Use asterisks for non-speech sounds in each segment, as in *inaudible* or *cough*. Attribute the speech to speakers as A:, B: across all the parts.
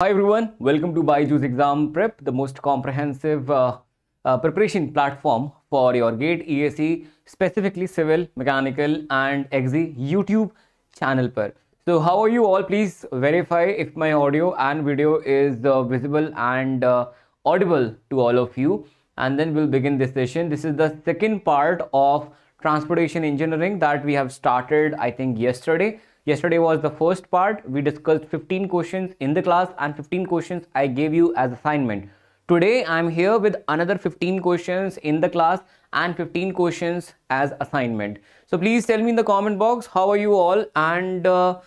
A: Hi everyone, welcome to Byju's Exam Prep, the most comprehensive uh, uh, preparation platform for your GATE ESE, specifically civil, mechanical and XE YouTube channel per. So how are you all? Please verify if my audio and video is uh, visible and uh, audible to all of you and then we'll begin this session. This is the second part of transportation engineering that we have started I think yesterday yesterday was the first part. We discussed 15 questions in the class and 15 questions i gave you as assignment. Today i'm here with another 15 questions in the class and 15 questions as assignment. So please tell me in the comment box how are you all? And uh,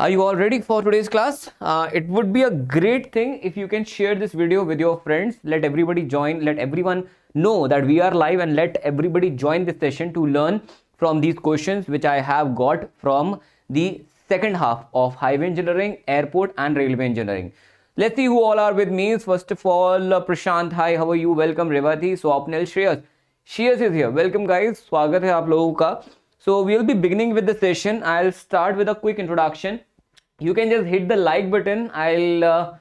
A: are you all ready for today's class? Uh, it would be a great thing if you can share this video with your friends. Let everybody join. Let everyone know that we are live and let everybody join this session to learn from these questions which i have got from the second half of highway engineering, airport and railway engineering. Let's see who all are with me. First of all, uh, Prashant, hi, how are you? Welcome, Revati, Swapnil, Shreyas. Shreyas is here. Welcome, guys. स्वागत है आप लोगों का. So we'll be beginning with the session. I'll start with a quick introduction. You can just hit the like button. I'll uh,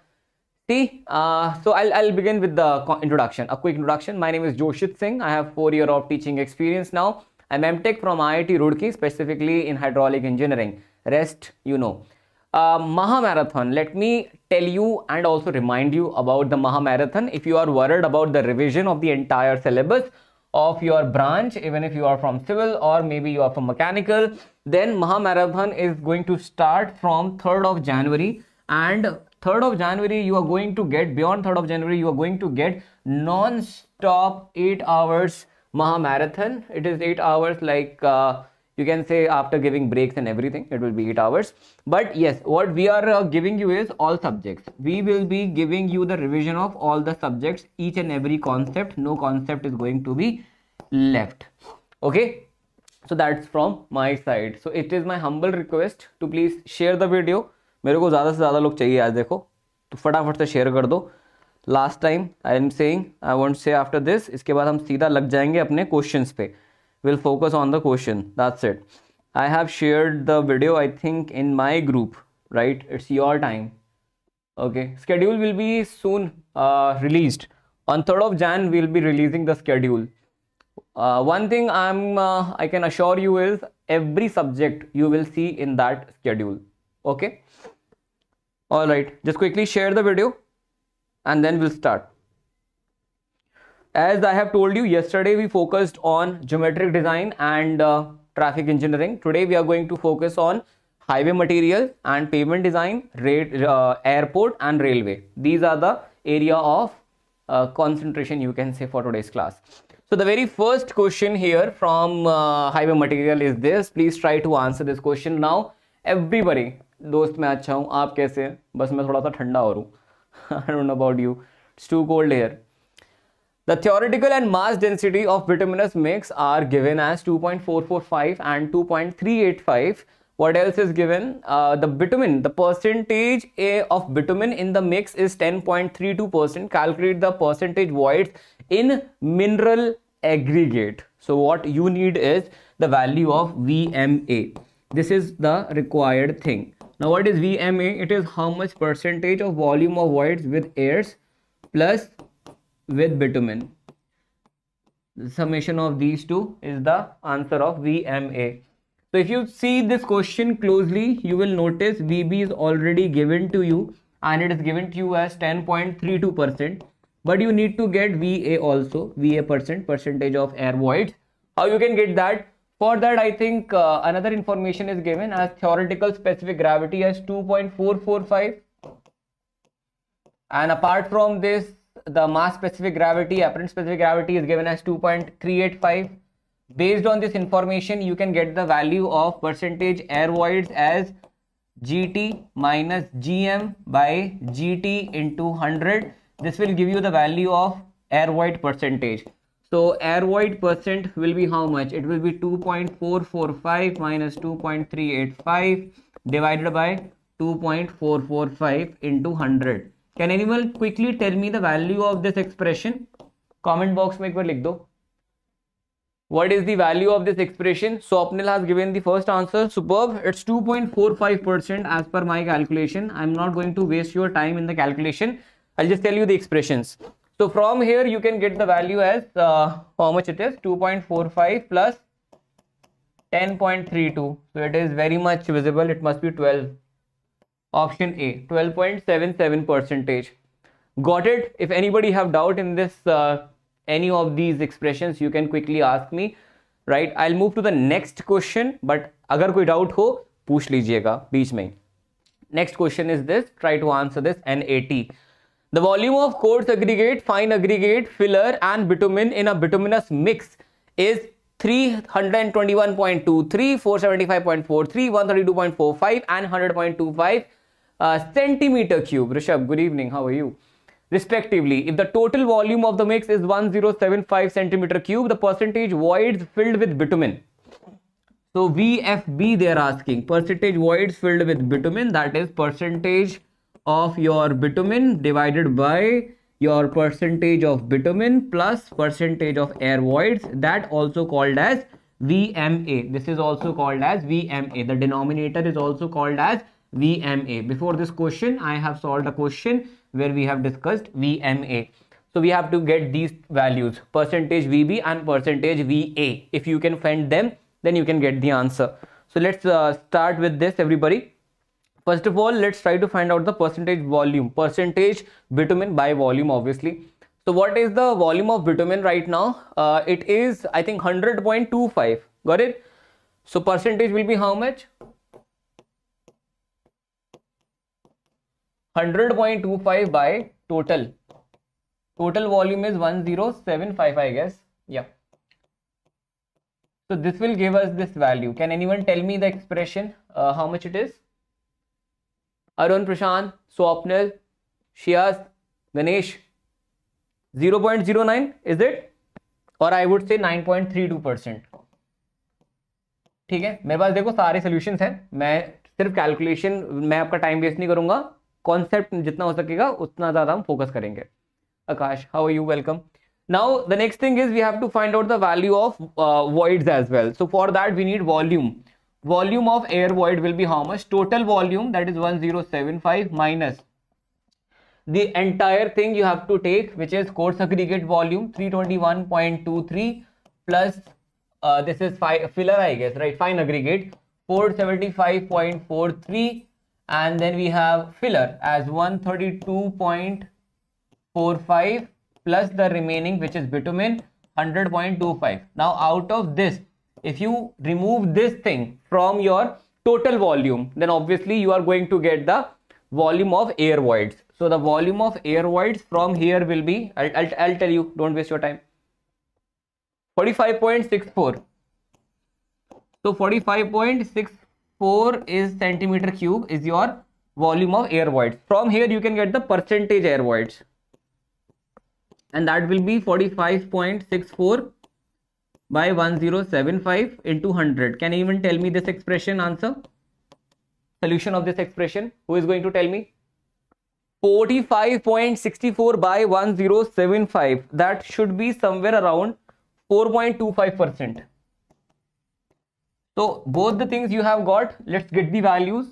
A: see. Uh, so I'll, I'll begin with the introduction. A quick introduction. My name is Joshit Singh. I have four year of teaching experience now. I'm MTech from IIT Roorkee, specifically in hydraulic engineering. Rest, you know. Uh, Maha Marathon, let me tell you and also remind you about the Maha Marathon. If you are worried about the revision of the entire syllabus of your branch, even if you are from civil or maybe you are from mechanical, then Maha Marathon is going to start from 3rd of January and 3rd of January you are going to get, beyond 3rd of January you are going to get non-stop 8 hours Maha Marathon. It is 8 hours like uh, you can say after giving breaks and everything it will be 8 hours but yes what we are uh, giving you is all subjects we will be giving you the revision of all the subjects each and every concept no concept is going to be left okay so that's from my side so it is my humble request to please share the video मेरे को ज़्यादा से ज़्यादा लोग चाहिए आज देखो तो फटाफट से शेयर कर दो last time I am saying I want say after this इसके बाद हम सीधा लग जाएँगे अपने क्वेश्चंस पे will focus on the question. That's it. I have shared the video i think in my group right? It's your time. Okay. Schedule will be soon uh, released. On 3rd of jan we'll be releasing the schedule. Uh, one thing i'm uh, i can assure you is every subject you will see in that schedule. Okay? All right. Just quickly share the video and then we'll start As I have told you yesterday, we focused on geometric design and uh, traffic engineering. Today we are going to focus on highway material and pavement design, uh, airport and railway. These are the area of uh, concentration you can say for today's class. So the very first question here from uh, highway material is this. Please try to answer this question now. Everybody, दोस्त मैं अच्छा हूँ आप कैसे हैं बस मैं थोड़ा सा ठंडा हो रहा हूँ I don't know about you. It's too cold here. the theoretical and mass density of bituminous mix are given as 2.445 and 2.385. What else is given? Uh, the bitumen, the percentage A of bitumen in the mix is 10.32%. Calculate the percentage voids in mineral aggregate. So what you need is the value of VMA. This is the required thing. Now what is VMA? It is how much percentage of volume of voids with airs plus with bitumen. The summation of these two is the answer of VMA. So if you see this question closely, you will notice VB is already given to you and it is given to you as 10.32%. But you need to get VA also, VA percent, percentage of air voids. How you can get that? For that, I think uh, another information is given as theoretical specific gravity as 2.445. And apart from this, the mass specific gravity, apparent specific gravity is given as 2.385. Based on this information, you can get the value of percentage air voids as GT minus GM by GT into 100. This will give you the value of air void percentage. So air void percent will be how much? It will be 2.445 minus 2.385 divided by 2.445 into 100. Can anyone quickly tell me the value of this expression? Comment box में एक बार लिख दो what is the value of this expression swapnil has given the first answer superb it's 2.45 percent as per my calculation i'm not going to waste your time in the calculation i'll just tell you the expressions so from here you can get the value as uh, how much it is 2.45 plus 10.32 so it is very much visible it must be 12 option a 12.77 percentage got it if anybody have doubt in this uh, any of these expressions you can quickly ask me right i'll move to the next question but agar koi doubt ho पूछ लीजिएगा बीच में next question is this try to answer this NAT the volume of coarse aggregate fine aggregate filler and bitumen in a bituminous mix is 321.23 475.43 132.45 and 100.25 uh, centimeter cube rishabh good evening how are you respectively. If the total volume of the mix is 1075 centimeter cube, the percentage voids filled with bitumen. So VFB they are asking percentage voids filled with bitumen that is percentage of your bitumen divided by your percentage of bitumen plus percentage of air voids that also called as VMA. This is also called as VMA. The denominator is also called as VMA. Before this question, I have solved a question where we have discussed VMA. So we have to get these values percentage VB and percentage VA. If you can find them, then you can get the answer. So let's uh, start with this everybody. First of all, let's try to find out the percentage volume, percentage bitumen by volume obviously. So what is the volume of bitumen right now? Uh, it is I think 100.25. Got it? So percentage will be how much? Hundred point two five by total. Total volume is one zero seven five I guess या so this will give us this value can any tell me the expression how much it is Arun Prashant Swapnil Shiyas Ganesh zero point zero nine is it और I would say nine point three two percent ठीक है? मेरे पास देखो सारे solution है। मैं सिर्फ़ calculation मैं आपका टाइम वेस्ट नहीं करूँगा। कॉन्सेप्ट जितना हो सकेगा, उतना ज़्यादा हम फोकस करेंगे। Akash how you welcome now the next thing is we have to find out the value of void as well so for that we need volume volume of air void will be how much total volume that is one zero seven five minus the entire thing you have to take which is coarse aggregate volume three twenty one point two three plus this is filler I guess right fine aggregate four seventy five point four three and then we have filler as 132.45 plus the remaining which is bitumen 100.25 now out of this if you remove this thing from your total volume then obviously you are going to get the volume of air voids. So the volume of air voids from here will be I'll, I'll, I'll tell you don't waste your time. 45.64 so 45.64 4 is centimeter cube is your volume of air voids. From here you can get the percentage air voids and that will be 45.64 by 1075 into 100. Can you even tell me this expression answer? Solution of this expression. Who is going to tell me? 45.64 by 1075. That should be somewhere around 4.25 percent. So both the things you have got, let's get the values.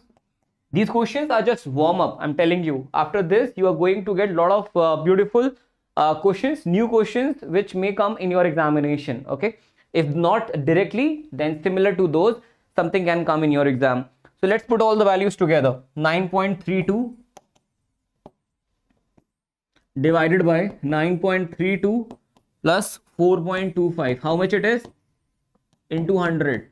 A: These questions are just warm up. I'm telling you. After this, you are going to get a lot of uh, beautiful uh, questions, new questions, which may come in your examination. Okay. If not directly, then similar to those, something can come in your exam. So let's put all the values together. 9.32 divided by 9.32 plus 4.25. How much it is? Into 100.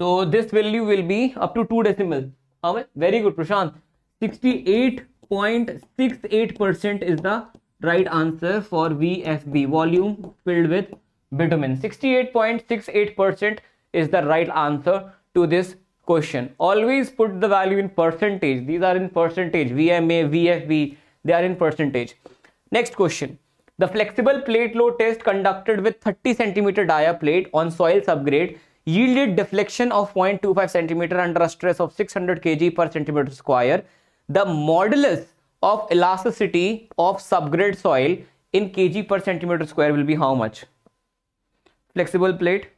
A: So this value will be up to two decimal. How much? Very good, Prashant. 68.68% is the right answer for VFB, volume filled with bitumen. 68.68% is the right answer to this question. Always put the value in percentage. These are in percentage. VMA, VFB, they are in percentage. Next question. The flexible plate load test conducted with 30 centimeter dia plate on soil subgrade yielded deflection of 0.25 centimeter under a stress of 600 kg per centimeter square. The modulus of elasticity of subgrade soil in kg per centimeter square will be how much? Flexible plate.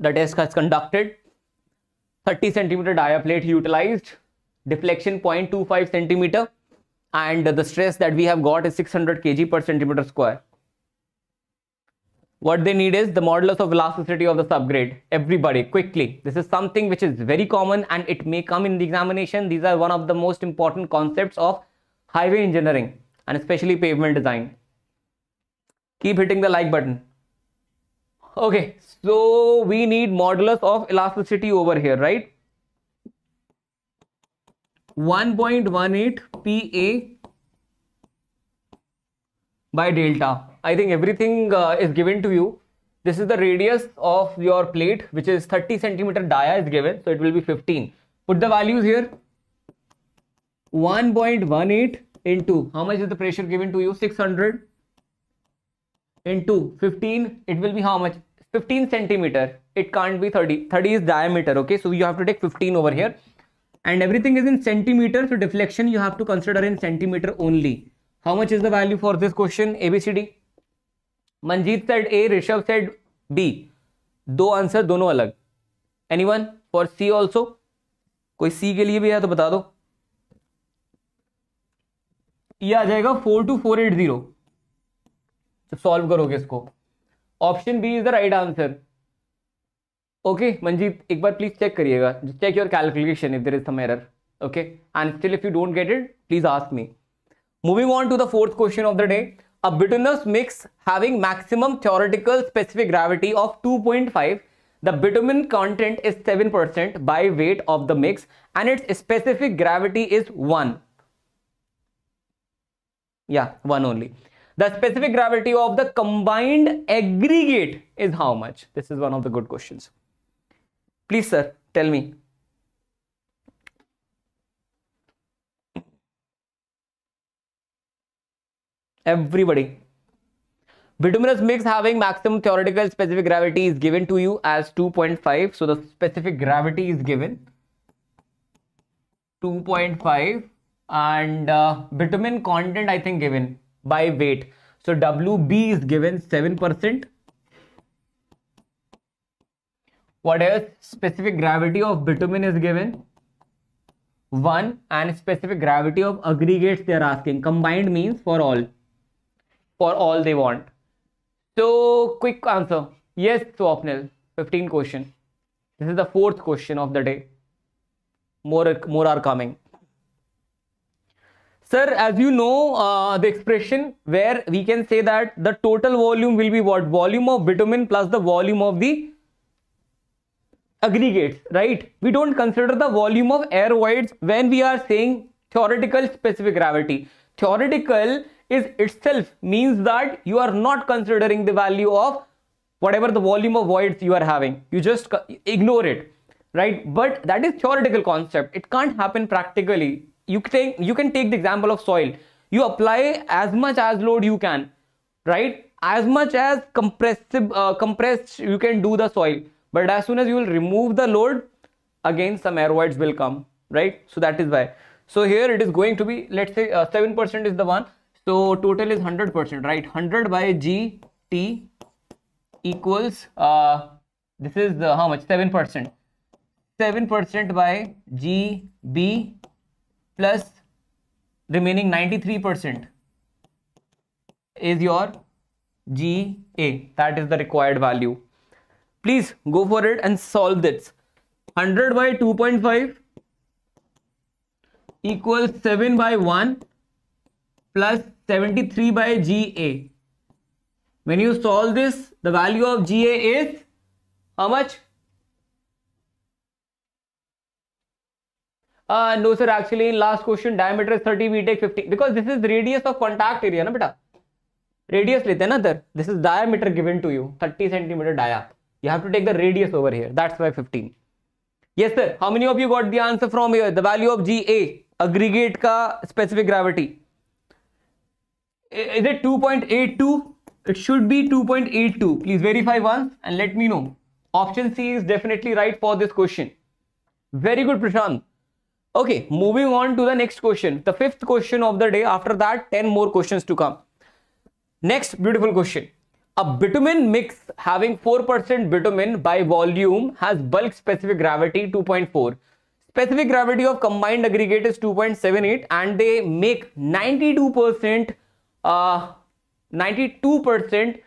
A: The test has conducted. 30 centimeter dia plate utilized. Deflection 0.25 centimeter. And the stress that we have got is 600 kg per centimeter square. What they need is the modulus of elasticity of the subgrade. Everybody, quickly. This is something which is very common and it may come in the examination. These are one of the most important concepts of highway engineering and especially pavement design. Keep hitting the like button. Okay, so we need modulus of elasticity over here, right? 1.18 PA by delta. I think everything uh, is given to you. This is the radius of your plate, which is 30 centimeter dia is given. So it will be 15. Put the values here. 1.18 into how much is the pressure given to you? 600 into 15 it will be how much? 15 centimeter. It can't be 30 30 is diameter okay? So you have to take 15 over here. And everything is in centimeter so deflection you have to consider in centimeter only. How much is the value for this question? Abcd manjeet said a, rishabh said b. दो answer दोनों अलग। Any one for C also कोई C के लिए भी है तो बता दो। ये आ जाएगा four two four eight zero solve करोगे इसको। Option B is the right answer okay Manjeet, एक बार प्लीज़ चेक करिएगा। Check your calculation if there is some error okay? And still if you don't get it, please ask me moving on to the fourth question of the day a bituminous mix having maximum theoretical specific gravity of 2.5 the bitumen content is 7% by weight of the mix and its specific gravity is 1 yeah, one only. The specific gravity of the combined aggregate is how much? This is one of the good questions. Please, sir, tell me. Everybody. Bituminous mix having maximum theoretical specific gravity is given to you as 2.5. So the specific gravity is given 2.5 and uh, bitumen content I think given by weight. So WB is given 7%. What else? Specific gravity of bitumen is given 1 and specific gravity of aggregates they are asking. Combined means for all. For all they want. So quick answer. Yes, Swapnil. 15 question. This is the fourth question of the day. More, more are coming. Sir, as you know, uh, the expression where we can say that the total volume will be what? Volume of bitumen plus the volume of the aggregates, right? We don't consider the volume of air voids when we are saying theoretical specific gravity. Theoretical is itself means that you are not considering the value of whatever the volume of voids you are having. You just ignore it, right? But that is theoretical concept. It can't happen practically. You can you can take the example of soil. You apply as much as load you can right? As much as compressive uh, compressed you can do the soil. But as soon as you will remove the load again some air voids will come right? So that is why. So here it is going to be let's say uh, 7% is the one so total is 100% right 100 by g t equals uh, this is the, how much 7% 7% by g b plus remaining 93% is your GA. That is the required value. Please go for it and solve this. 100 by 2.5 equals 7 by 1 plus 73 by GA. When you solve this, the value of GA is how much? Uh, no, sir. Actually, in last question, diameter is 30, we take 50 because this is radius of contact area, na beta. Radius हैं ना sir. This is diameter given to you, 30 centimeter dia. You have to take the radius over here. That's why 15. Yes, sir. How many of you got the answer from here? The value of GA, aggregate ka specific gravity. Is it 2.82? It should be 2.82. Please verify once and let me know. Option C is definitely right for this question. Very good, Prashant. Okay, moving on to the next question. The fifth question of the day. After that, 10 more questions to come. Next beautiful question. A bitumen mix having 4% bitumen by volume has bulk specific gravity 2.4. Specific gravity of combined aggregate is 2.78 and they make 92% uh, 92%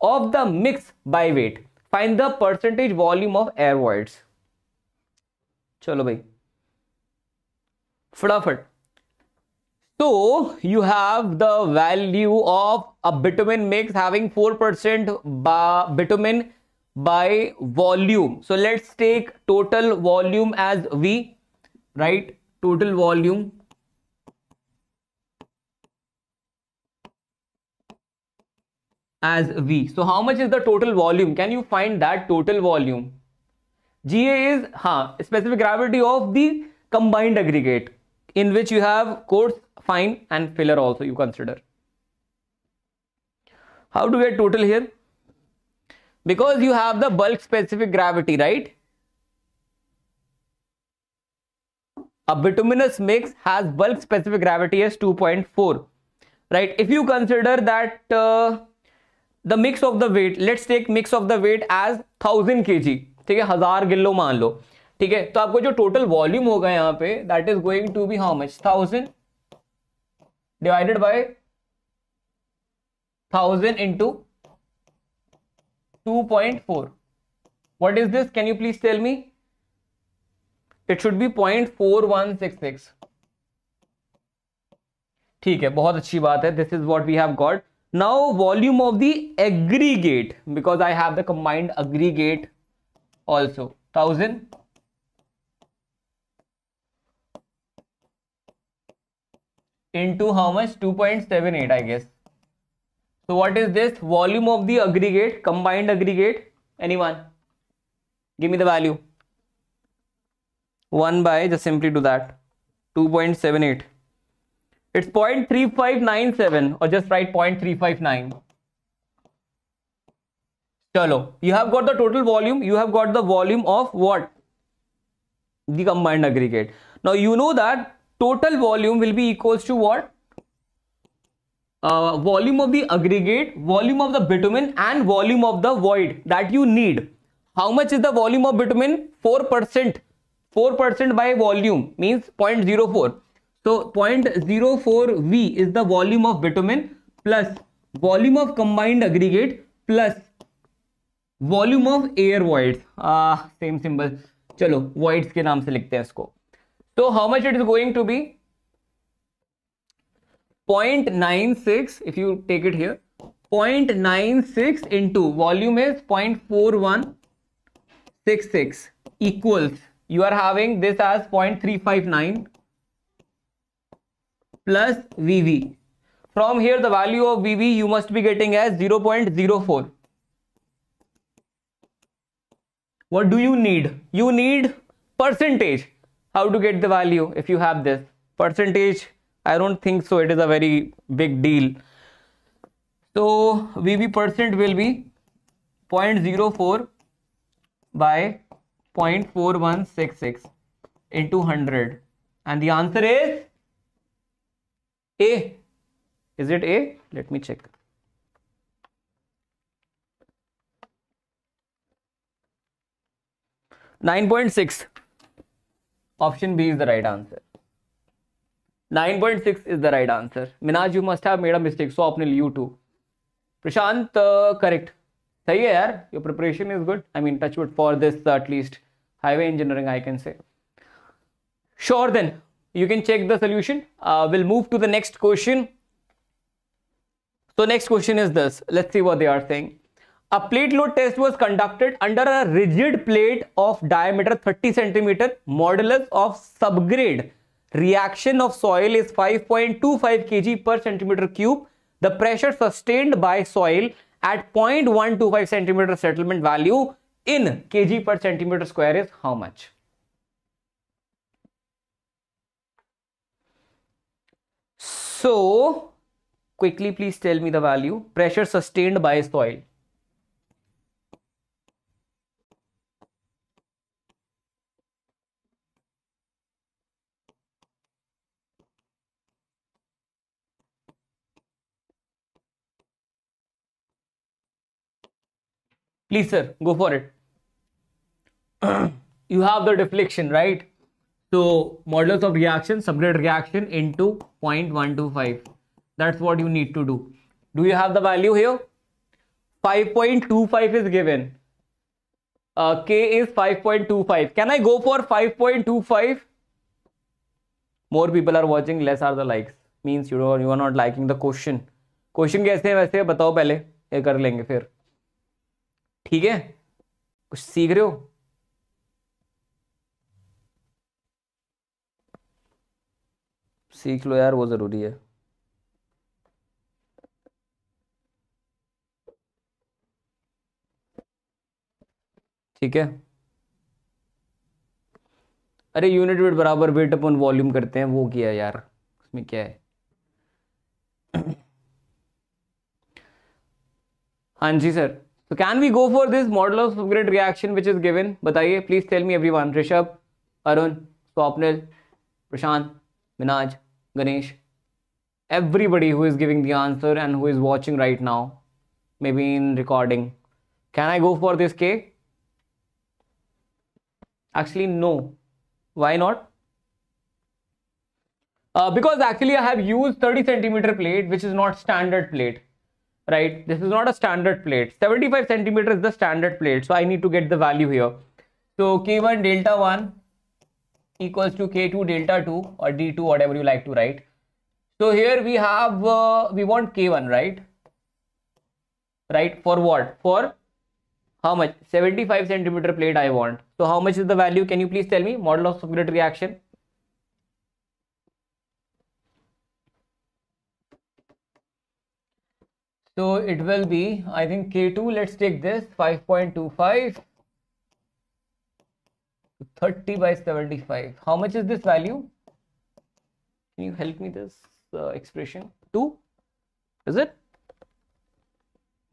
A: of the mix by weight. Find the percentage volume of air voids. चलो भाई फटाफट so you have the value of a bitumen mix having 4% bitumen by volume. So let's take total volume as V, right? Total volume. As V. So how much is the total volume? Can you find that total volume? GA is huh, specific gravity of the combined aggregate in which you have coarse fine and filler also you consider. How to get total here? Because you have the bulk specific gravity, right? A bituminous mix has bulk specific gravity as 2.4, right? If you consider that uh, the mix of the weight let's take mix of the weight as thousand K G ठीक है? हज़ार गिल्लो मान लो, ठीक है? तो आपको जो total volume होगा यहाँ पे that is going to be how much thousand divided by thousand into two point four what is this can you please tell me it should be point four one six six ठीक है, बहुत अच्छी बात है। This is what we have got now volume of the aggregate because i have the combined aggregate also. 1000 into how much? 2.78 i guess. So what is this? Volume of the aggregate combined aggregate. Anyone? Give me the value. 1 by just simply do that. 2.78 it's 0.3597 or just write 0.359 Chalo, you have got the total volume you have got the volume of what the combined aggregate now you know that total volume will be equals to what? Uh, volume of the aggregate, volume of the bitumen and volume of the void that you need. How much is the volume of bitumen? 4%. 4% by volume means 0.04. So 0.04 V is the volume of bitumen plus volume of combined aggregate plus volume of air voids. Ah, same symbol. चलो voids के नाम से लिखते हैं इसको so how much it is going to be? 0.96 if you take it here 0.96 into volume is 0.4166 equals you are having this as 0.359 plus VV. From here the value of VV you must be getting as 0.04. What do you need? You need percentage how to get the value if you have this percentage i don't think so it is a very big deal so vv percent will be 0.04 by 0.4166 into 100 and the answer is a is it a let me check Nine point six. Option B is the right answer. 9.6 is the right answer. Minaj, you must have made a mistake. So, Swapnil, you too. Prashant, uh, correct. सही है यार your preparation is good. I mean, touch wood for this uh, at least highway engineering, I can say. Sure, then you can check the solution. Uh, we'll move to the next question. So, next question is this. Let's see what they are saying. A plate load test was conducted under a rigid plate of diameter 30 centimeter. Modulus of subgrade reaction of soil is 5.25 kg per centimeter cube. The pressure sustained by soil at 0.125 centimeter settlement value in kg per centimeter square is how much? So quickly please tell me the value pressure sustained by soil. Please sir, go for it. *clears throat* you have the deflection, right? So modulus of reaction, subgrade reaction into 0.125. That's what you need to do. Do you have the value here? 5.25 is given. Uh, K is 5.25. Can I go for 5.25? More people are watching, less are the likes. Means you are, you are not liking the question. Question कैसे है वैसे बताओ पहले ये कर लेंगे फिर ठीक है कुछ सीख रहे हो सीख लो यार, वो ज़रूरी है। ठीक है? अरे यूनिट वेट बराबर वेट अपन वॉल्यूम करते हैं, वो किया यार, उसमें क्या है? हाँ जी सर। तो can we go for this model of grade reaction which is given बताइए please tell me everyone Rishabh, Arun, Swapnil, Prashant, Minaj. Ganesh, everybody who is giving the answer and who is watching right now, maybe in recording. Can I go for this K? Actually, no. Why not? Uh, because actually I have used 30 centimeter plate, which is not standard plate, right? This is not a standard plate. 75 centimeter is the standard plate. So I need to get the value here. So K1 delta 1 equals to k2 delta 2 or d2 whatever you like to write. So here we have uh, we want k1 right? Right for what? For how much? 75 centimeter plate i want. So how much is the value? Can you please tell me? Model of subgrade reaction. So it will be i think k2 let's take this 5.25 30 by 75 how much is this value? Can you help me this uh, expression? 2 is it?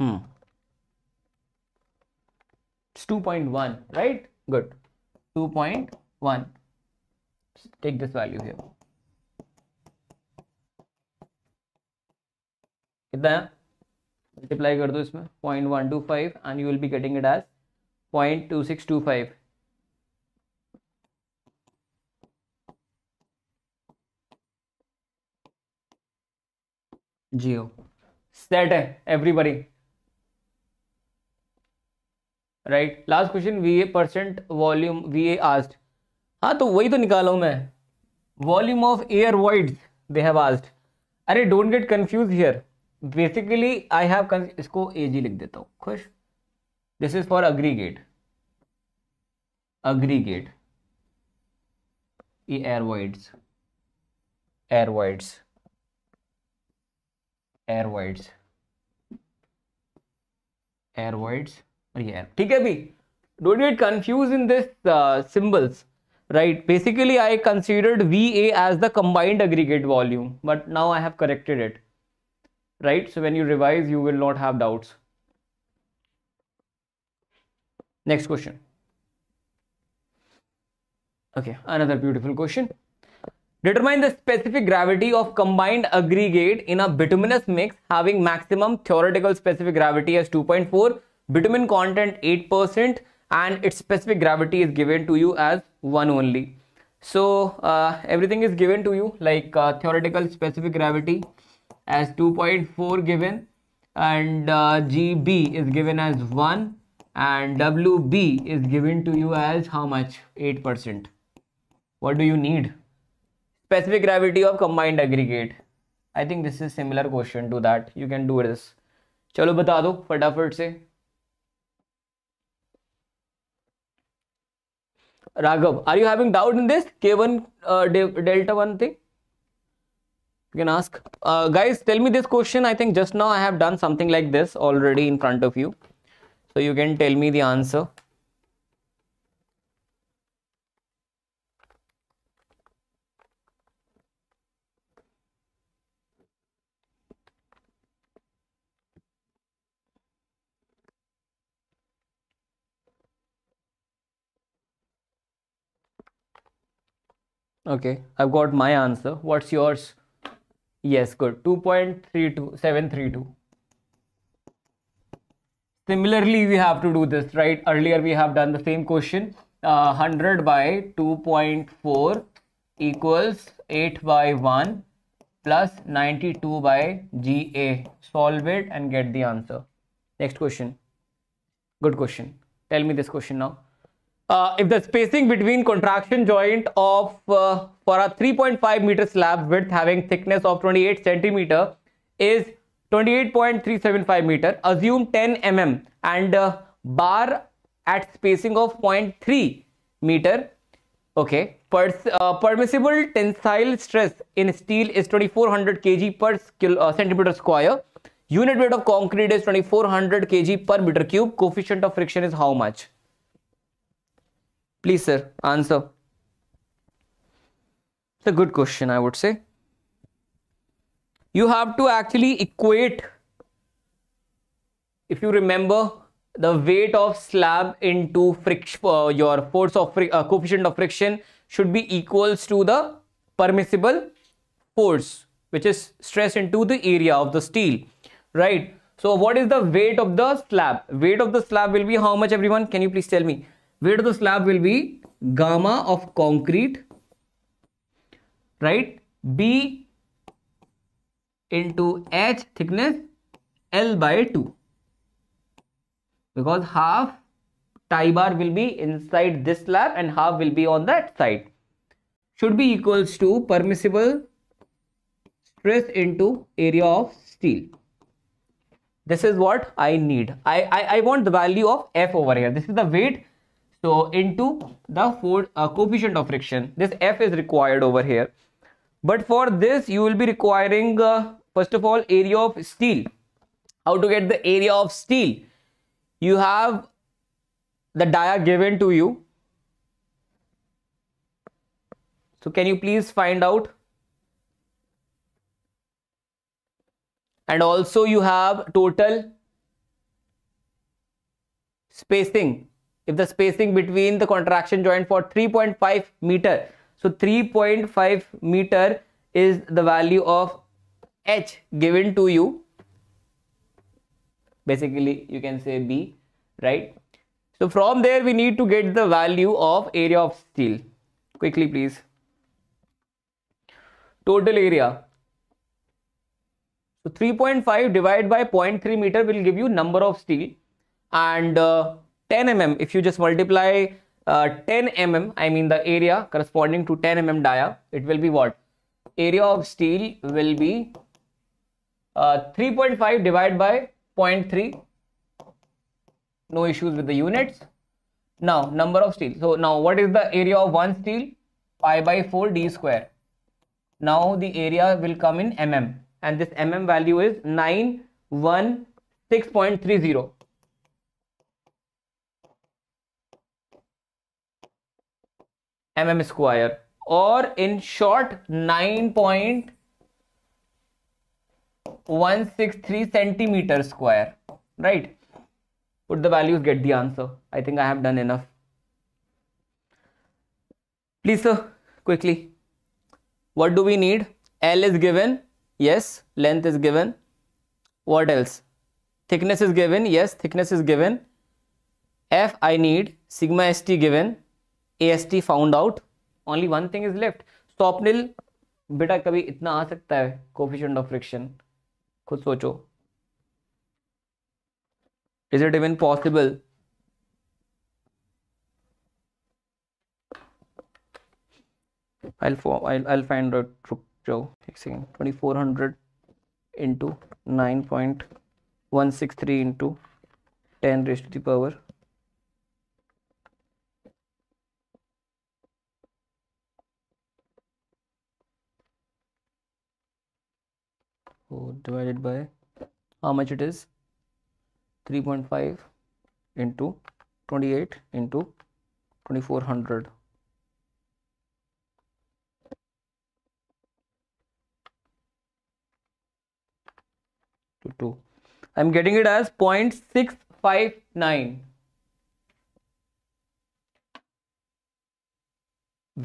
A: Hmm. It's 2.1 right? Good. 2.1 take this value here. कितना है? Multiply कर isme. 0.125 and you will be getting it as 0.2625 जियो। Set है everybody right last question we a percent volume we a asked हाँ तो वही तो निकाला हूँ मैं। Volume of air void they have asked अरे don't get confuse here basically I have इसको ए जी लिख देता हूँ। खुश? This is for aggregate aggregate ये air voids air voids air wides air wides और ये एयर ठीक है भी don't get confuse in this symbols right basically i considered va as the combined aggregate volume but now i have corrected it right so when you revise you will not have doubts next question okay another beautiful question Determine the specific gravity of combined aggregate in a bituminous mix having maximum theoretical specific gravity as 2.4, bitumen content 8% and its specific gravity is given to you as 1 only. So uh, everything is given to you like uh, theoretical specific gravity as 2.4 given and uh, GB is given as 1 and WB is given to you as how much? 8%. What do you need? Specific gravity of combined aggregate i think this is similar question to that you can do this चलो बता दो फटाफट से Raghav, are you having doubt in this K1 uh, delta 1 thing? You can ask. Uh, guys, tell me this question. I think just now I have done something like this already in front of you. So you can tell me the answer. Okay, I've got my answer. What's yours? Yes, good. 2.32732. Similarly, we have to do this, right? Earlier, we have done the same question. Uh, 100 by 2.4 equals 8 by 1 plus 92 by GA. Solve it and get the answer. Next question. Good question. Tell me this question now. Uh, if the spacing between contraction joint of uh, for a 3.5 meter slab width having thickness of 28 centimeter is 28.375 meter assume 10 mm and uh, bar at spacing of 0.3 meter okay per, uh, permissible tensile stress in steel is 2400 kg per uh, centimeter square. Unit weight of concrete is 2400 kg per meter cube. Coefficient of friction is how much Please, sir, answer. It's a good question, I would say. You have to actually equate, if you remember, the weight of slab into friction, uh, your force of uh, coefficient of friction should be equals to the permissible force, which is stress into the area of the steel, right? So what is the weight of the slab? Weight of the slab will be how much everyone? Can you please tell me? Weight of the slab will be? Gamma of concrete right? B into h thickness l by 2 because half tie bar will be inside this slab and half will be on that side. Should be equals to permissible stress into area of steel. This is what i need. I i, I want the value of f over here. This is the weight so into the four, uh, coefficient of friction, this F is required over here. But for this, you will be requiring, uh, first of all, area of steel. How to get the area of steel? You have the dia given to you. So can you please find out? And also you have total spacing if the spacing between the contraction joint for 3.5 meter so 3.5 meter is the value of h given to you. Basically you can say b right? So from there we need to get the value of area of steel. Quickly please. Total area. So 3.5 divided by 0.3 meter will give you number of steel. And uh, 10 mm if you just multiply uh, 10 mm I mean the area corresponding to 10 mm dia it will be what? Area of steel will be uh, 3.5 divided by 0.3 no issues with the units. Now number of steel. So now what is the area of one steel? Pi by 4 d square. Now the area will come in mm and this mm value is 916.30 mm square. Or in short 9.163 centimeter square. Right? Put the values get the answer. I think i have done enough. Please sir quickly. What do we need? L is given yes. Length is given. What else? Thickness is given yes. Thickness is given. F i need sigma st given AST found out only one thing is left Swapnil बेटा कभी इतना आ सकता है coefficient of friction खुद सोचो is it even possible I'll I'll I'll find out Joe. एक second. 2400 into 9.163 into 10 raised to the power so divided by how much it is? 3.5 into 28 into 2400 to 2 i'm getting it as 0.659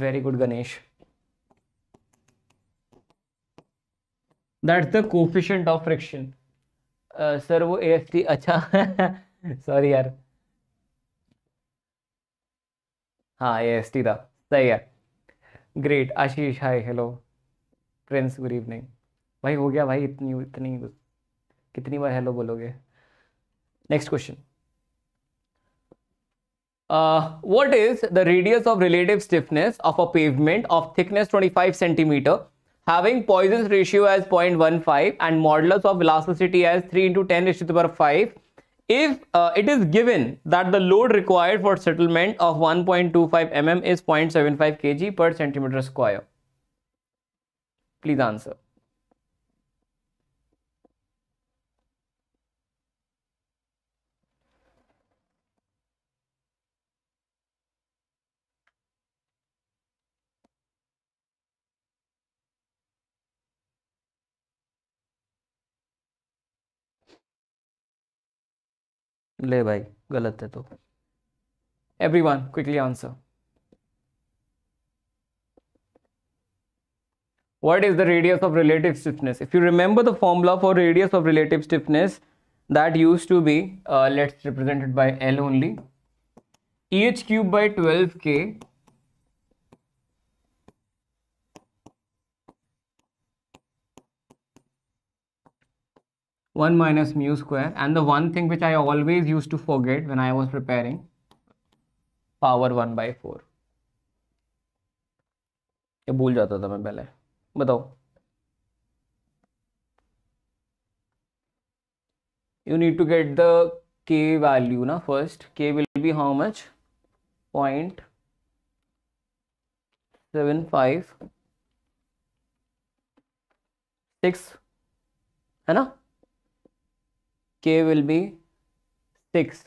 A: very good ganesh that's the coefficient of friction sir वो A S T अच्छा। *laughs* Sorry यार। हाँ A S T था। सही है। Great Ashish hi hello Prince good evening भाई, हो गया भाई, इतनी इतनी कितनी बार हेलो बोलोगे? Next question what is the radius of relative stiffness of a pavement of thickness 25 centimeter? Having Poisson's ratio as 0.15 and modulus of elasticity as 3 into 10 raised to the power 5 if uh, it is given that the load required for settlement of 1.25 mm is 0.75 kg per centimeter square. Please answer ले भाई, गलत है तो। Everyone quickly answer what is the radius of relative stiffness if you remember the formula for radius of relative stiffness that use to be let's represented by L only H cube by twelve K 1 minus mu square and the one thing which I always used to forget when I was preparing power 1 by 4 ये भूल जाता था मैं पहले बताओ you need to get the k value na first k will be how much point seven five six है ना k will be 6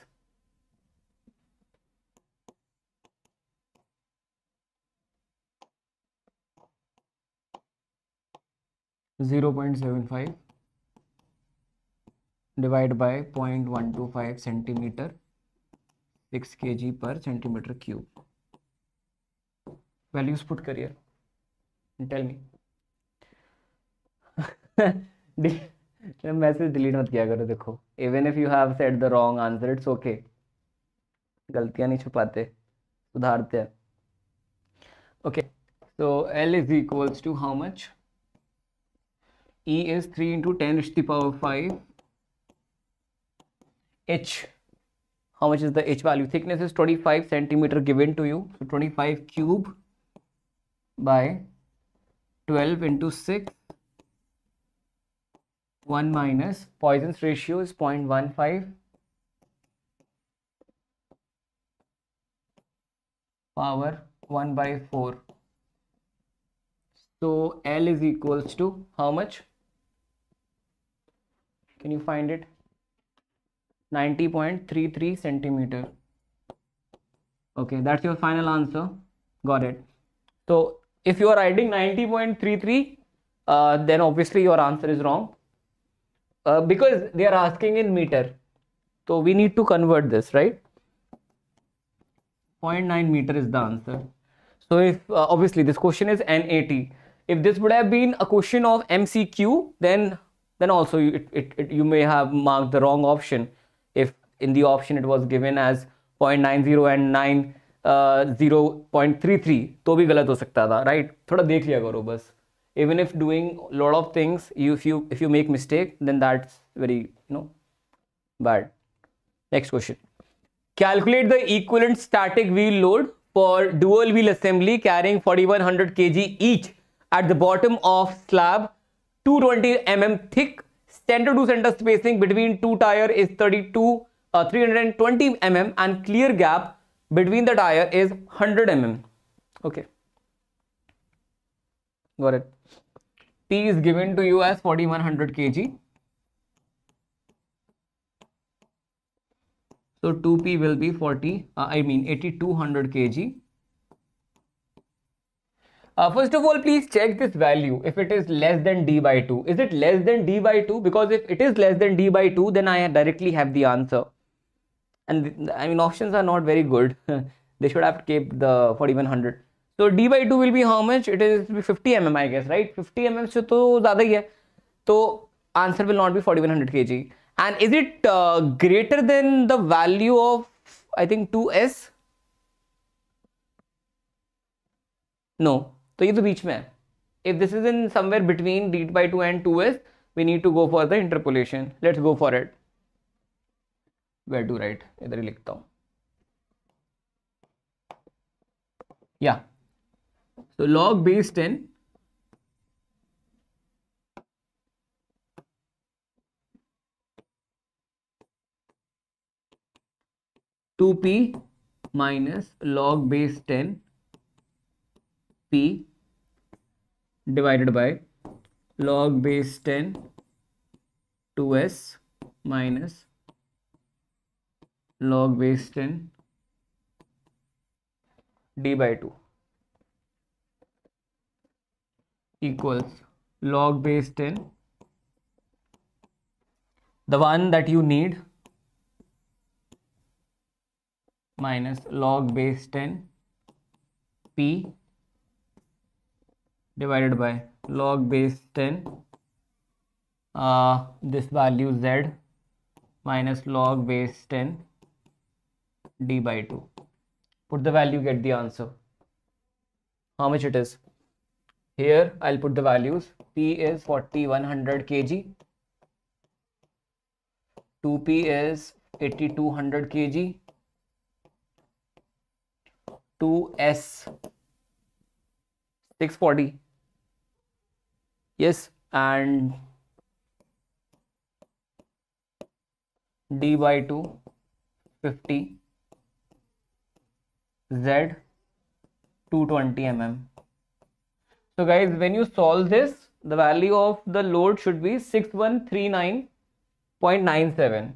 A: 0.75 divided by 0.125 centimeter 6 kg per centimeter cube values put करिए tell me मैसेज डिलीट मत किया करो देखो even if you have set the wrong answer it's okay गलतियाँ नहीं छुपाते सुधारते हैं okay so L is equals to how much? E is 3 into 10 to the power 5. H, how much is the H value? Thickness is 25 centimeter given to you. So 25 cube by 12 into 6 1 minus Poisson's ratio is 0.15 power 1 by 4 so L is equals to how much? Can you find it? 90.33 centimeter. Okay that's your final answer. Got it. So if you are writing 90.33 uh, then obviously your answer is wrong uh, because they are asking in meter so we need to convert this right 0.9 meter is the answer so if uh, obviously this question is NAT if this would have been a question of MCQ then then also you, it, it, it, you may have marked the wrong option if in the option it was given as 0.90 and 9 uh, 0.33 तो भी गलत हो सकता था right थोड़ा देख लिया करो बस even if doing a lot of things you if you if you make mistake then that's very you know bad. Next question. Calculate the equivalent static wheel load for dual wheel assembly carrying 4100 kg each at the bottom of slab. 220 mm thick. Center to center spacing between two tire is 32 uh, 320 mm and clear gap between the tire is 100 mm okay. Got it P is given to you as 4100 kg. So 2P will be 40, uh, I mean 8200 kg. Uh, first of all, please check this value if it is less than d by 2. Is it less than d by 2? Because if it is less than d by 2, then I directly have the answer. And I mean, options are not very good. *laughs* they should have kept the 4100. तो D by two will be how much it is fifty M M I guess right fifty M M से तो ज़्यादा ही है। तो answer will not be forty one hundred K G and is it greater than the value of I think two S no तो ये तो बीच में है। If this is in somewhere between D by two and two S we need to go for the interpolation let's go for it where to write इधर ही लिखता हूँ। Yeah. So log base 10 2p minus log base 10 p divided by log base 10 2s minus log base 10 d by 2 equals log base 10 the one that you need minus log base 10 p divided by log base 10 uh, this value z minus log base 10 d by 2 put the value get the answer. How much it is here I'll put the values. P is 4100 kg. 2P is 8200 kg. 2s 640 yes and d by 2 50 z 220 mm so guys when you solve this the value of the load should be 6139.97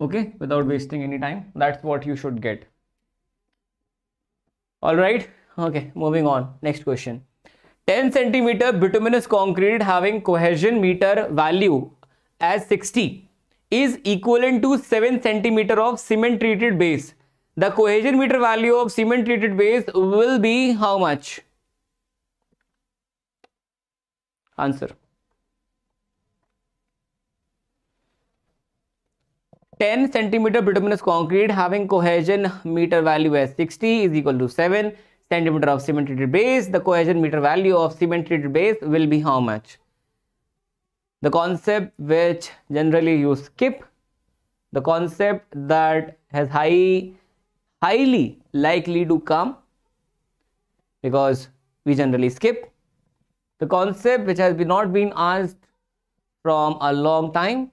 A: okay without wasting any time that's what you should get. All right okay moving on. Next question. 10 centimeter bituminous concrete having cohesiometer value as 60 is equivalent to 7 centimeter of cement treated base the cohesiometer value of cement treated base will be how much answer 10 centimeter bituminous concrete having cohesion meter value as 60 is equal to 7 centimeter of cement treated base. The cohesion meter value of cement treated base will be how much? The concept which generally you skip, the concept that has high, highly likely to come because we generally skip. The concept which has been not been asked from a long time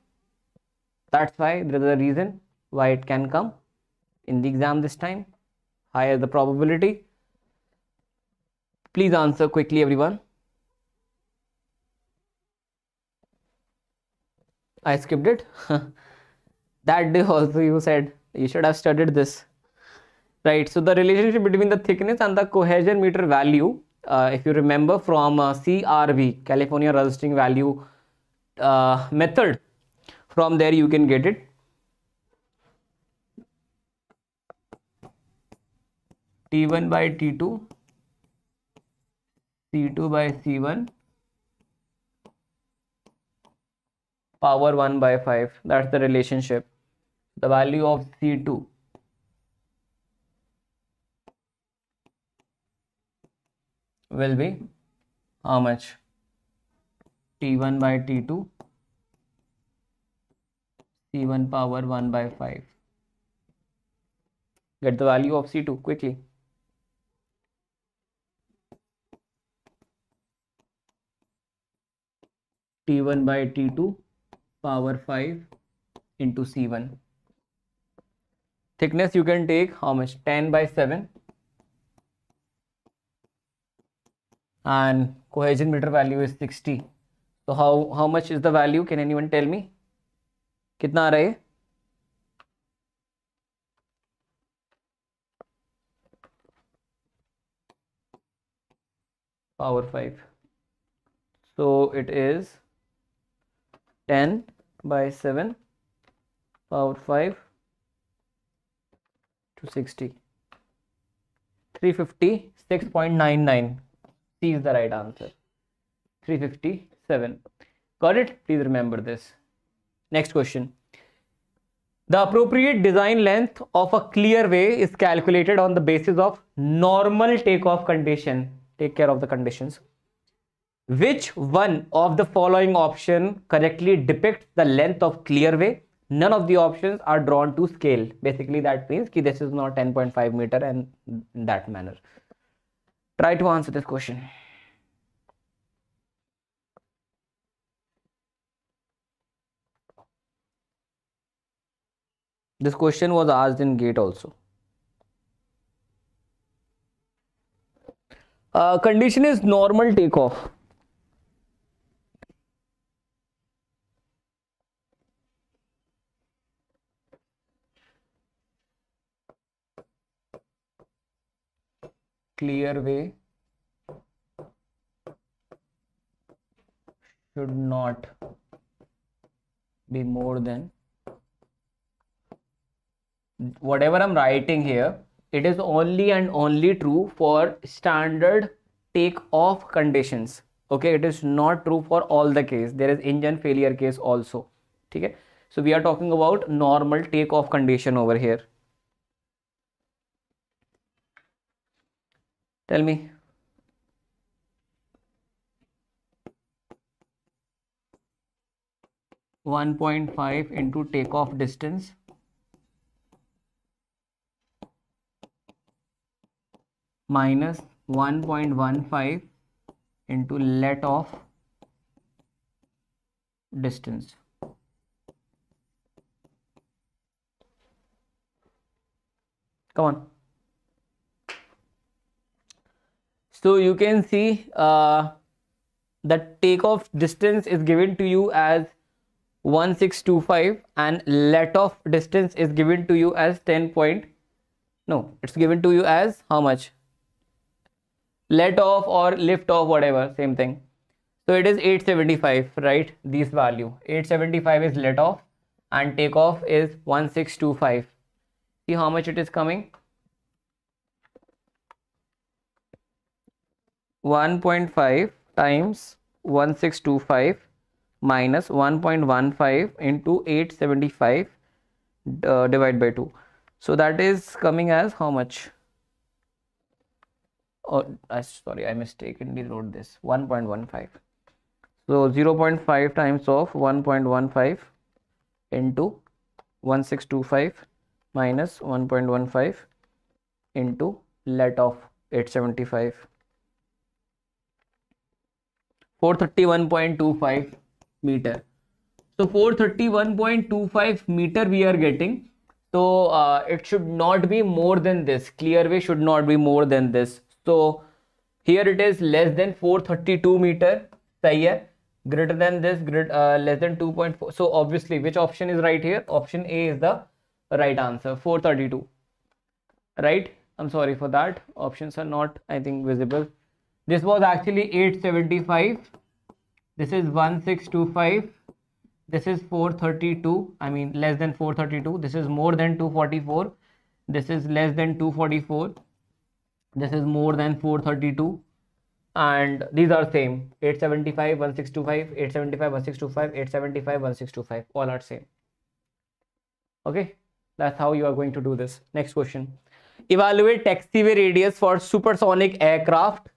A: that's why there is a reason why it can come in the exam this time. Higher the probability. Please answer quickly everyone. I skipped it. *laughs* That day also you said you should have studied this right so the relationship between the thickness and the cohesiometer value uh, if you remember from uh, CRV California resisting value uh, method from there you can get it. T1 by t2 c2 by c1 power 1 by 5 that's the relationship. The value of c2 will be how much t1 by t2 c1 power 1 by 5 get the value of c2 quickly t1 by t2 power 5 into c1 thickness you can take how much 10 by 7 and cohesiometer value is 60 so how how much is the value? Can anyone tell me? कितना आ रहा power 5 so it is 10 by 7 power 5 to 60 356.99 c is the right answer 357 got it please remember this next question the appropriate design length of a clearway is calculated on the basis of normal takeoff condition. Take care of the conditions. Which one of the following option correctly depicts the length of clearway? None of the options are drawn to scale. Basically, that means that this is not 10.5 meter and in that manner. Try to answer this question. This question was asked in GATE also. Uh, condition is normal takeoff. Clear way should not be more than whatever I'm writing here, it is only and only true for standard take-off conditions. Okay, it is not true for all the case. There is engine failure case also. Okay, so we are talking about normal take-off condition over here. Tell me. One point five into takeoff distance minus 1.15 into let off distance. Come on. So you can see uh, the takeoff distance is given to you as 1625 and let off distance is given to you as 10 point no it's given to you as how much? Let off or lift off whatever same thing. So it is 875 right? This value. 875 is let off and takeoff is 1625 see how much it is coming 1.5 times 1625 minus 1.15 into 875 uh, divided by 2 so that is coming as how much? Oh uh, sorry i mistakenly wrote this. 1.15 so 0.5 times of 1.15 into 1625 minus 1.15 into let of 875 431.25 meter. So 431.25 meter we are getting. So uh, it should not be more than this. Clear way should not be more than this. So here it is less than 432 meter. Sahi greater than this uh, less than 2.4 so obviously which option is right here? Option a is the right answer 432 right? I'm sorry for that. Options are not i think visible this was actually 875 this is 1625 this is 432 i mean less than 432 this is more than 244 this is less than 244 this is more than 432 and these are same. 875 1625 875 1625 875 1625 all are same. Okay? That's how you are going to do this. Next question. Evaluate taxiway radius for supersonic aircraft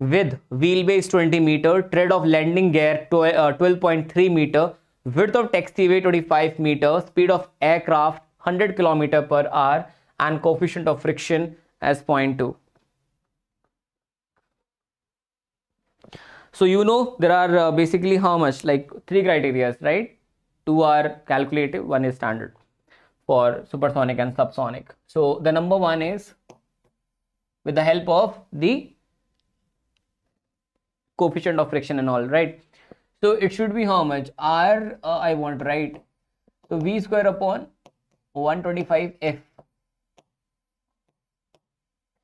A: with wheelbase 20 meter tread of landing gear 12.3 uh, meter width of taxiway 25 meter speed of aircraft 100 kilometer per hour and coefficient of friction as 0.2 So you know there are uh, basically how much like three criterias, right? Two are calculative, one is standard for supersonic and subsonic. So the number one is with the help of the coefficient of friction and all, right? So it should be how much R uh, I want right. So V square upon 125 F.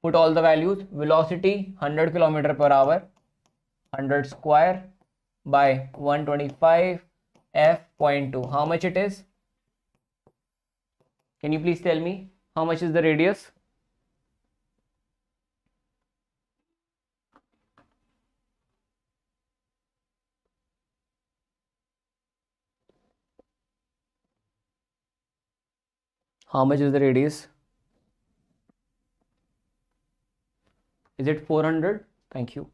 A: Put all the values. Velocity 100 kilometer per hour 100 square by 125 f f.2 how much it is can you please tell me how much is the radius how much is the radius? Is it 400 thank you.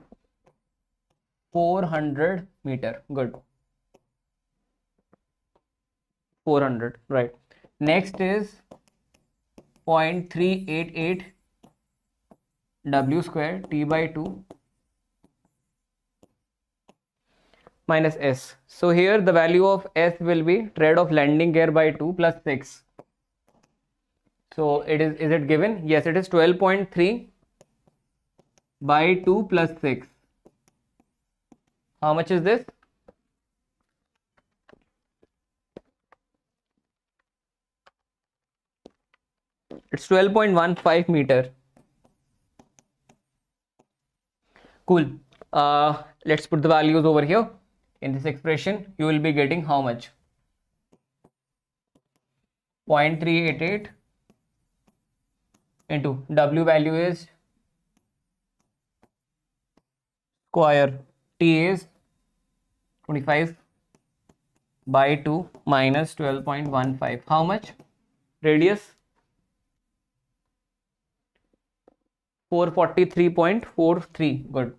A: 400 meter. Good. 400 right. Next is 0.388 w square t by 2 minus s. So here the value of s will be trade of landing gear by 2 plus 6 so it is is it given? Yes it is 12.3 by 2 plus 6 how much is this? It's 12.15 meter. Cool. Uh, let's put the values over here. In this expression you will be getting how much? 0.388 into w value is square t is 25 by 2 minus 12.15 how much? Radius? 443.43 good.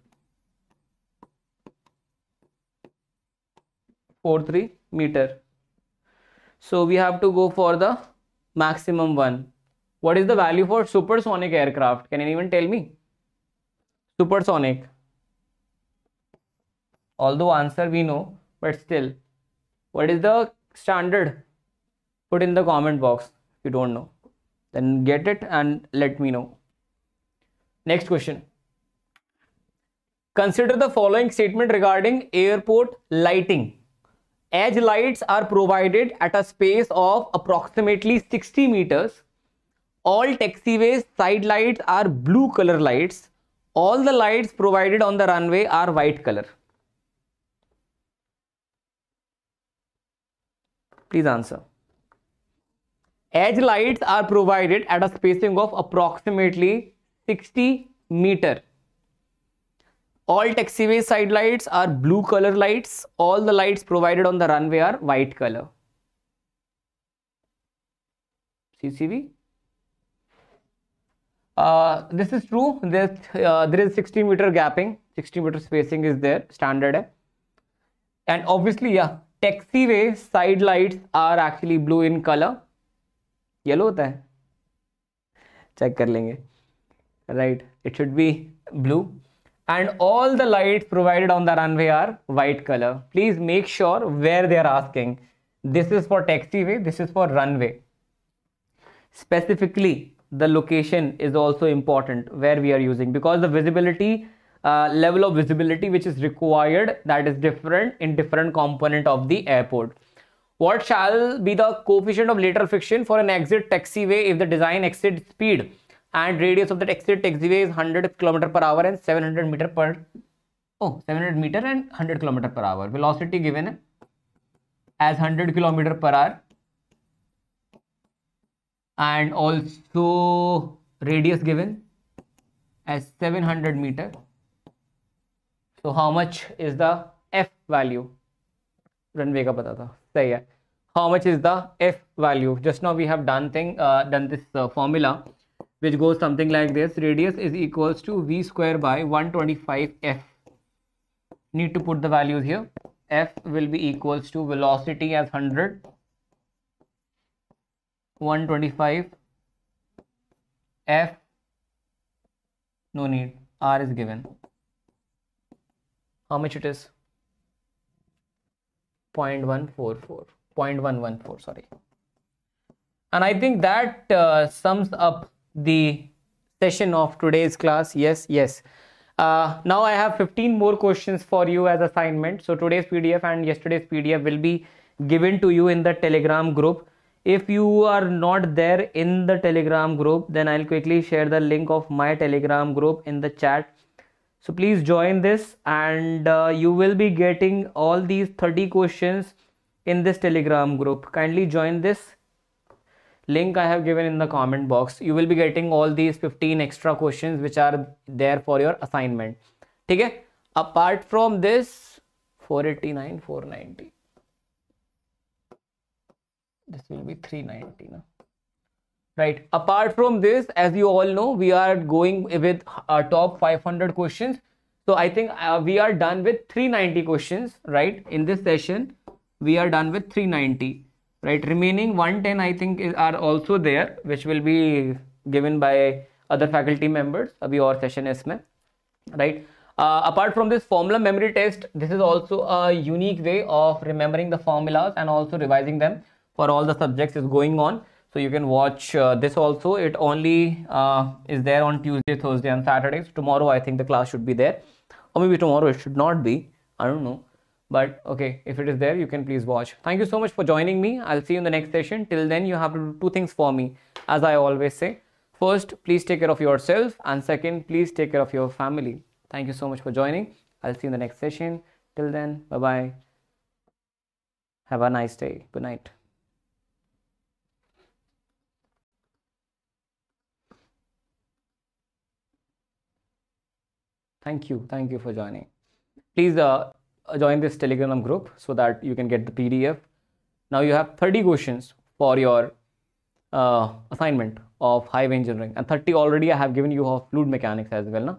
A: 43 meter. So we have to go for the maximum one what is the value for supersonic aircraft? Can anyone tell me? Supersonic. Although answer we know but still. What is the standard? Put in the comment box if you don't know. Then get it and let me know. Next question. Consider the following statement regarding airport lighting. Edge lights are provided at a space of approximately 60 meters all taxiways side lights are blue color lights all the lights provided on the runway are white color Please answer. Edge lights are provided at a spacing of approximately 60 meter. All taxiway side lights are blue color lights. All the lights provided on the runway are white color. CCV. Uh, this is true. There, uh, there is 60 meter gapping. 60 meter spacing is there, standard. And obviously, yeah, taxiway side lights are actually blue in color yellow होता है check कर लेंगे right it should be blue and all the lights provided on the runway are white color please make sure where they are asking this is for taxiway this is for runway specifically the location is also important where we are using because the visibility uh, level of visibility which is required that is different in different component of the airport. What shall be the coefficient of lateral friction for an exit taxiway if the design exit speed? And radius of the exit taxiway is 100 km per hour and 700 meter per oh 700 meter and 100 km per hour. Velocity given as 100 km per hour and also radius given as 700 meter. So how much is the f value? Runway ka pata tha. Sahi hai. How much is the f value? Just now we have done thing uh, done this uh, formula which goes something like this. Radius is equals to v square by 125 f. Need to put the values here. F will be equals to velocity as 100 125 f. No need. R is given. How much it is? 0.144 0.114 sorry. And i think that uh, sums up the session of today's class. Yes yes. Uh, now i have 15 more questions for you as assignment. So today's pdf and yesterday's pdf will be given to you in the telegram group if you are not there in the telegram group then i'll quickly share the link of my telegram group in the chat. So please join this and uh, you will be getting all these 30 questions in this telegram group. Kindly join this link i have given in the comment box. You will be getting all these 15 extra questions which are there for your assignment. okay apart from this 489 490 this will be 390 now right. Apart from this as you all know we are going with our top 500 questions. So i think uh, we are done with 390 questions right? In this session we are done with 390 right? Remaining 110 i think is, are also there which will be given by other faculty members abhi aur session is mein right? Uh, apart from this formula memory test this is also a unique way of remembering the formulas and also revising them for all the subjects is going on. So you can watch uh, this also. It only uh, is there on tuesday thursday and saturdays. Tomorrow i think the class should be there. Or maybe tomorrow it should not be. I don't know. But okay if it is there you can please watch. Thank you so much for joining me. I'll see you in the next session. Till then you have to do two things for me as i always say. First please take care of yourself. And second please take care of your family. Thank you so much for joining. I'll see you in the next session. Till then bye bye have a nice day. Good night thank you. Thank you for joining. Please uh, join this telegram group so that you can get the pdf now you have 30 questions for your uh, assignment of highway engineering and 30 already i have given you of fluid mechanics as well now